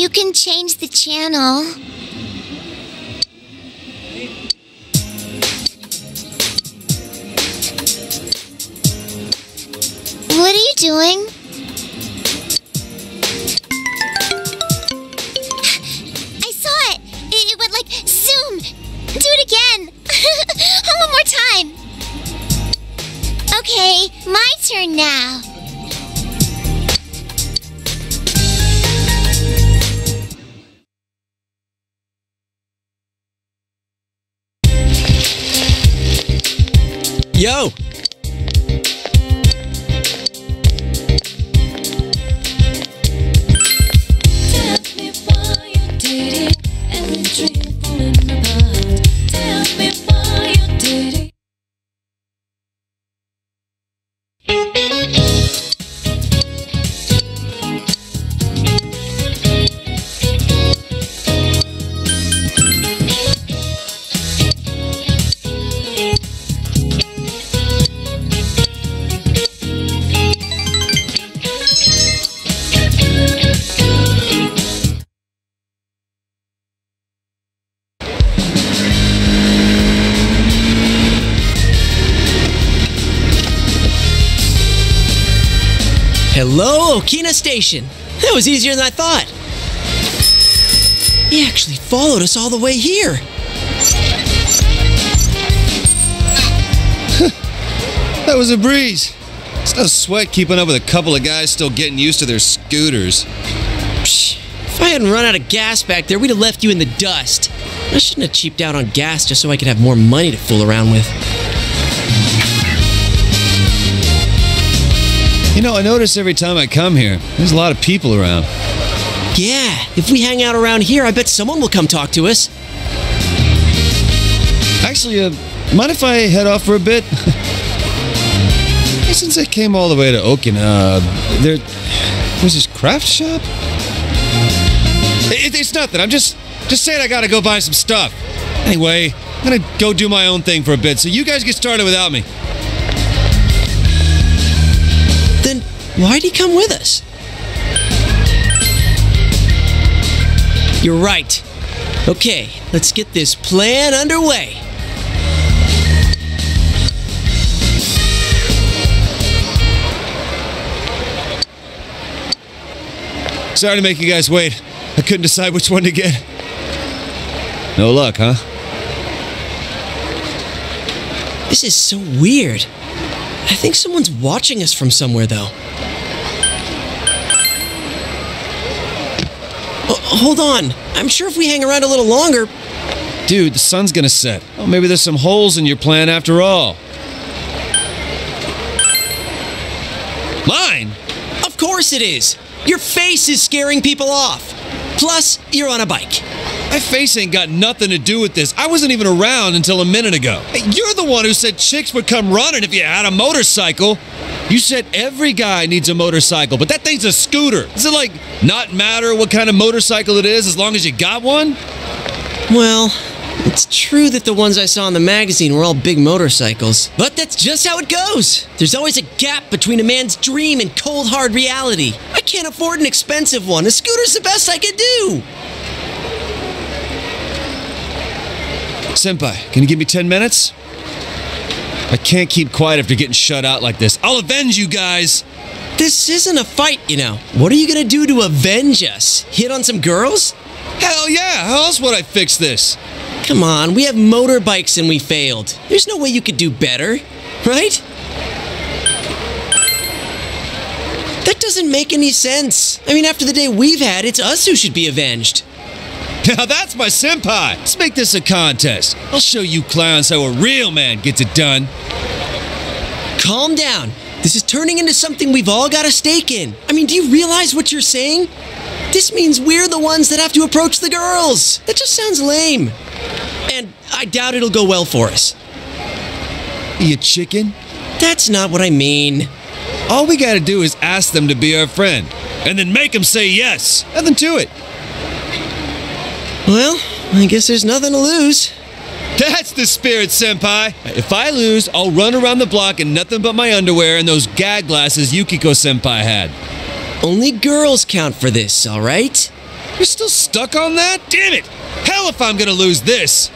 you can change the channel. What are you doing? I saw it. It, went like zoom. Do it again. One more time. Okay, my turn now. Yo! Hello, Okina Station! That was easier than I thought. He actually followed us all the way here. That was a breeze. It's no sweat keeping up with a couple of guys still getting used to their scooters. Psh, if I hadn't run out of gas back there, we'd have left you in the dust. I shouldn't have cheaped out on gas just so I could have more money to fool around with. You know, I notice every time I come here, there's a lot of people around. Yeah, if we hang out around here, I bet someone will come talk to us. Actually, uh, mind if I head off for a bit? Since I came all the way to Okina, uh, there, was this craft shop. It, it's nothing. I'm just, Just saying I gotta go buy some stuff. Anyway, I'm gonna go do my own thing for a bit, so you guys get started without me. Why'd he come with us? You're right. Okay, let's get this plan underway. Sorry to make you guys wait. I couldn't decide which one to get. No luck, huh? This is so weird. I think someone's watching us from somewhere, though. Hold on. I'm sure if we hang around a little longer. Dude, the sun's gonna set. Oh, maybe there's some holes in your plan after all. Mine? Of course it is. Your face is scaring people off. Plus, you're on a bike. My face ain't got nothing to do with this. I wasn't even around until a minute ago. Hey, you're the one who said chicks would come running if you had a motorcycle. You said every guy needs a motorcycle, but that thing's a scooter. Does it like not matter what kind of motorcycle it is as long as you got one? Well, it's true that the ones I saw in the magazine were all big motorcycles. But that's just how it goes. There's always a gap between a man's dream and cold hard reality. I can't afford an expensive one. A scooter's the best I can do. Senpai, can you give me 10 minutes? I can't keep quiet after getting shut out like this. I'll avenge you guys! This isn't a fight, you know. What are you gonna do to avenge us? Hit on some girls? Hell yeah! How else would I fix this? Come on, we have motorbikes and we failed. There's no way you could do better, right? That doesn't make any sense. I mean, after the day we've had, it's us who should be avenged. Now that's my senpai! Let's make this a contest. I'll show you clowns how a real man gets it done. Calm down. This is turning into something we've all got a stake in. I mean, do you realize what you're saying? This means we're the ones that have to approach the girls. That just sounds lame. And I doubt it'll go well for us. You chicken? That's not what I mean. All we gotta do is ask them to be our friend, and then make them say yes. Nothing to it. Well, I guess there's nothing to lose. That's the spirit, senpai. If I lose, I'll run around the block in nothing but my underwear and those gag glasses Yukiko senpai had. Only girls count for this, all right? You're still stuck on that? Damn it! Hell if I'm gonna lose this!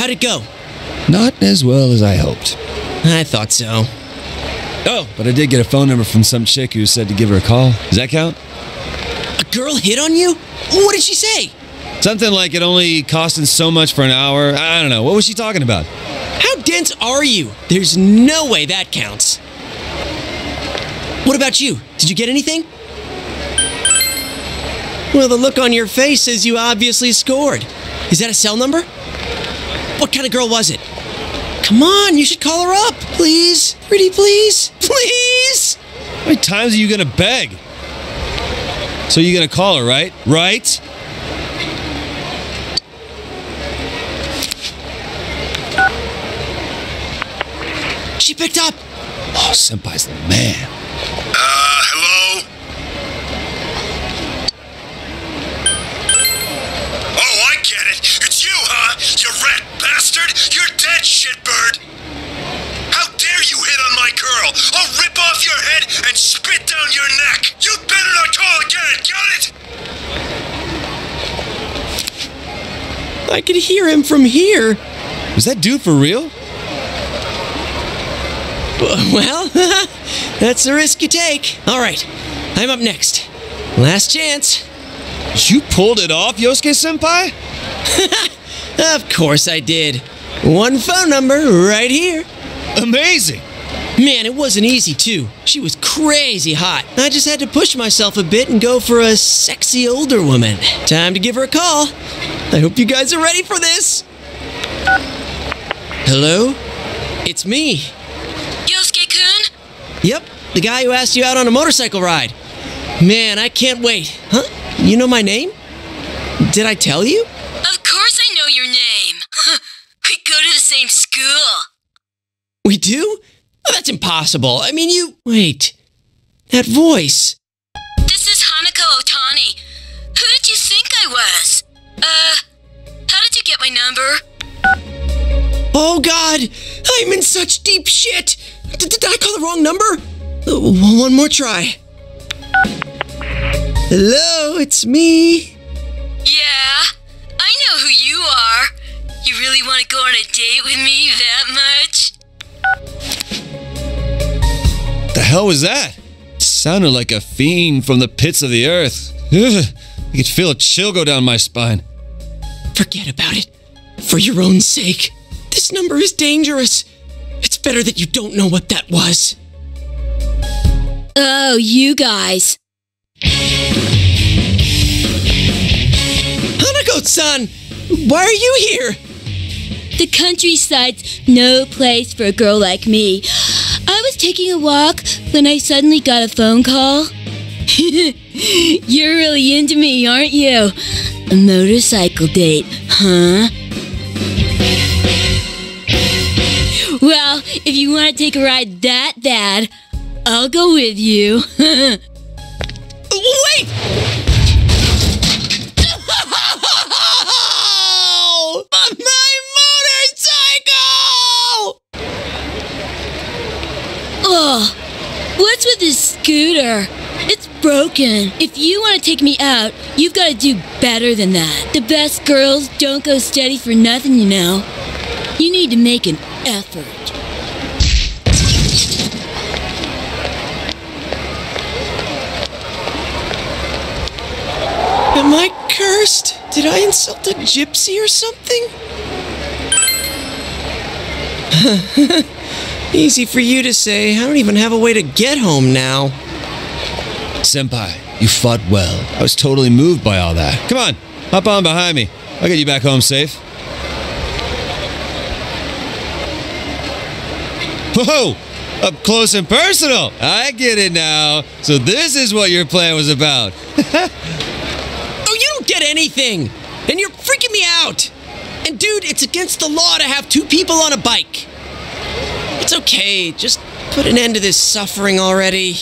How'd it go? Not as well as I hoped. I thought so. Oh, but I did get a phone number from some chick who said to give her a call. Does that count? A girl hit on you? What did she say? Something like it only costing so much for an hour. I don't know. What was she talking about? How dense are you? There's no way that counts. What about you? Did you get anything? Well, the look on your face says you obviously scored. Is that a cell number? What kind of girl was it? Come on, you should call her up, please. Pretty please. Please. How many times are you gonna beg? So you're gonna call her, right? Right? She picked up. Oh, Senpai's the man. Uh, You're dead, shitbird! How dare you hit on my girl? I'll rip off your head and spit down your neck! You'd better not call again, got it? I could hear him from here. Was that dude for real? Well, that's the risk you take. All right, I'm up next. Last chance. You pulled it off, Yosuke Senpai? Of course I did. One phone number right here. Amazing. Man, it wasn't easy, too. She was crazy hot. I just had to push myself a bit and go for a sexy older woman. Time to give her a call. I hope you guys are ready for this. Hello? It's me. Yosuke-kun? Yep, the guy who asked you out on a motorcycle ride. Man, I can't wait. Huh? You know my name? Did I tell you? Of course I know your name. We go to the same school. We do? Oh, that's impossible. I mean, you. Wait. That voice. This is Hanako Otani. Who did you think I was? Uh, how did you get my number? Oh, God! I'm in such deep shit! D- did I call the wrong number? Uh, one more try. Hello, it's me. Yeah, I know who you are. You really want to go on a date with me that much? The hell was that? Sounded like a fiend from the pits of the earth. Ugh, I could feel a chill go down my spine. Forget about it. For your own sake. This number is dangerous. It's better that you don't know what that was. Oh, you guys. Hanako-san! Why are you here? The countryside's no place for a girl like me. I was taking a walk when I suddenly got a phone call. You're really into me, aren't you? A motorcycle date, huh? Well, if you want to take a ride that bad, I'll go with you. Wait! Scooter? It's broken. If you want to take me out, you've got to do better than that. The best girls don't go steady for nothing, you know. You need to make an effort. Am I cursed? Did I insult a gypsy or something? Easy for you to say. I don't even have a way to get home now. Senpai, you fought well. I was totally moved by all that. Come on, hop on behind me. I'll get you back home safe. Whoa! Up close and personal. I get it now. So this is what your plan was about. Oh, you don't get anything! And you're freaking me out! And dude, it's against the law to have two people on a bike. It's okay, just put an end to this suffering already.